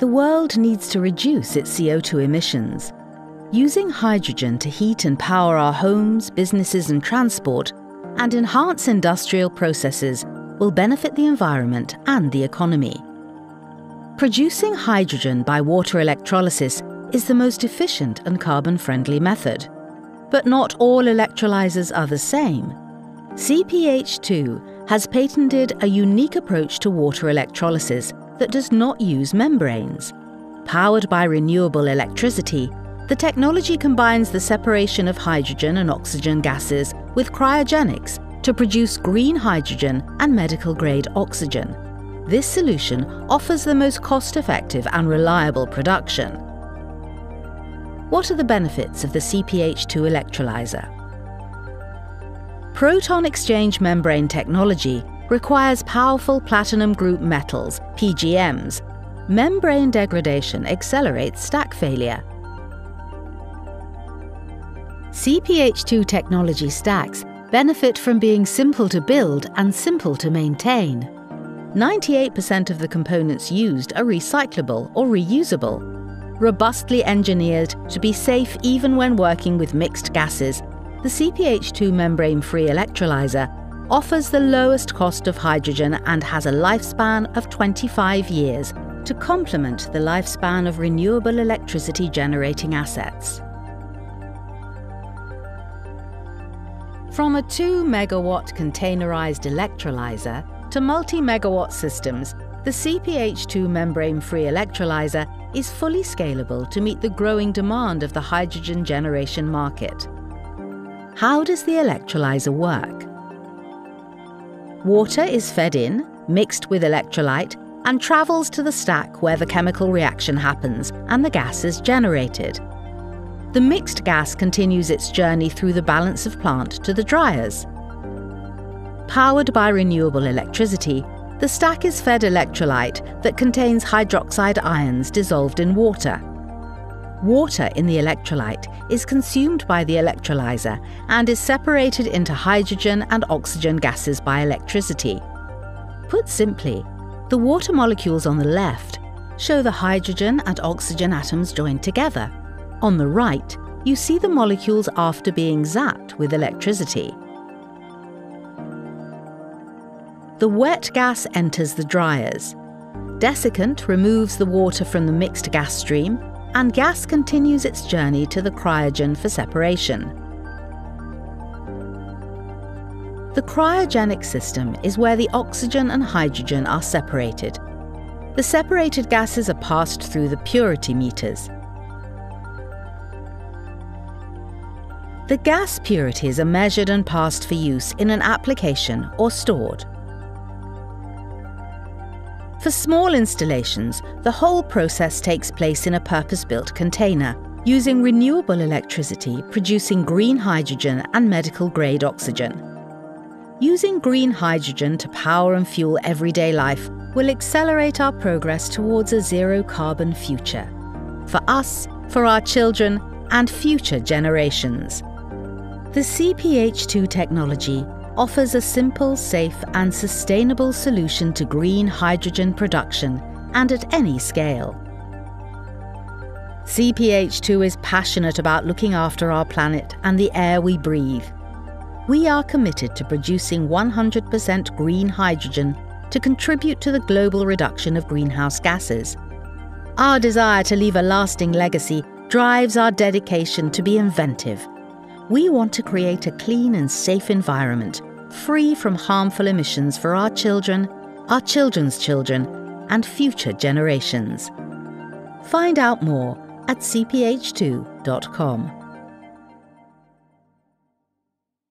The world needs to reduce its CO2 emissions. Using hydrogen to heat and power our homes, businesses, and transport, and enhance industrial processes will benefit the environment and the economy. Producing hydrogen by water electrolysis is the most efficient and carbon friendly method. But not all electrolyzers are the same. CPH2 has patented a unique approach to water electrolysis that does not use membranes. Powered by renewable electricity, the technology combines the separation of hydrogen and oxygen gases with cryogenics to produce green hydrogen and medical grade oxygen. This solution offers the most cost effective and reliable production. What are the benefits of the CPH2 electrolyzer? Proton exchange membrane technology requires powerful platinum group metals, PGMs. Membrane degradation accelerates stack failure. CPH2 technology stacks benefit from being simple to build and simple to maintain. 98% of the components used are recyclable or reusable, robustly engineered to be safe even when working with mixed gases. The CPH2 membrane-free electrolyzer offers the lowest cost of hydrogen and has a lifespan of 25 years to complement the lifespan of renewable electricity generating assets. From a 2 megawatt containerized electrolyzer to multi megawatt systems, the CPH2 membrane free electrolyzer is fully scalable to meet the growing demand of the hydrogen generation market. How does the electrolyzer work? Water is fed in, mixed with electrolyte, and travels to the stack where the chemical reaction happens and the gas is generated. The mixed gas continues its journey through the balance of plant to the dryers. Powered by renewable electricity, the stack is fed electrolyte that contains hydroxide ions dissolved in water. Water in the electrolyte is consumed by the electrolyzer and is separated into hydrogen and oxygen gases by electricity. Put simply, the water molecules on the left show the hydrogen and oxygen atoms joined together. On the right, you see the molecules after being zapped with electricity. The wet gas enters the dryers. Desiccant removes the water from the mixed gas stream and gas continues its journey to the cryogen for separation. The cryogenic system is where the oxygen and hydrogen are separated. The separated gases are passed through the purity meters. The gas purities are measured and passed for use in an application or stored. For small installations, the whole process takes place in a purpose-built container, using renewable electricity producing green hydrogen and medical-grade oxygen. Using green hydrogen to power and fuel everyday life will accelerate our progress towards a zero-carbon future. For us, for our children, and future generations. The CPH2 technology offers a simple, safe, and sustainable solution to green hydrogen production and at any scale. CPH2 is passionate about looking after our planet and the air we breathe. We are committed to producing 100% green hydrogen to contribute to the global reduction of greenhouse gases. Our desire to leave a lasting legacy drives our dedication to be inventive we want to create a clean and safe environment, free from harmful emissions for our children, our children's children, and future generations. Find out more at cph2.com.